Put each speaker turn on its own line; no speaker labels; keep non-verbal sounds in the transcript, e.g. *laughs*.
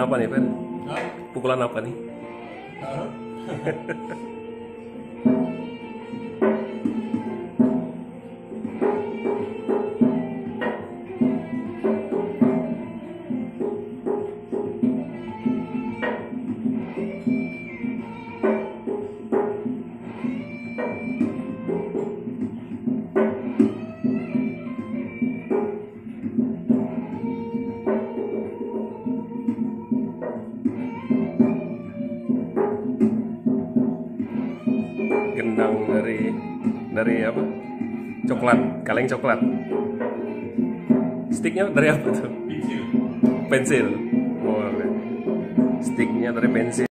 apa nih, Fer?
Hah?
Pukulan apa nih?
Hah? *laughs*
Gendang dari dari apa? Coklat, kaleng coklat. Sticknya dari apa tuh?
Kecil.
Pensil. Oh, sticknya dari pensil.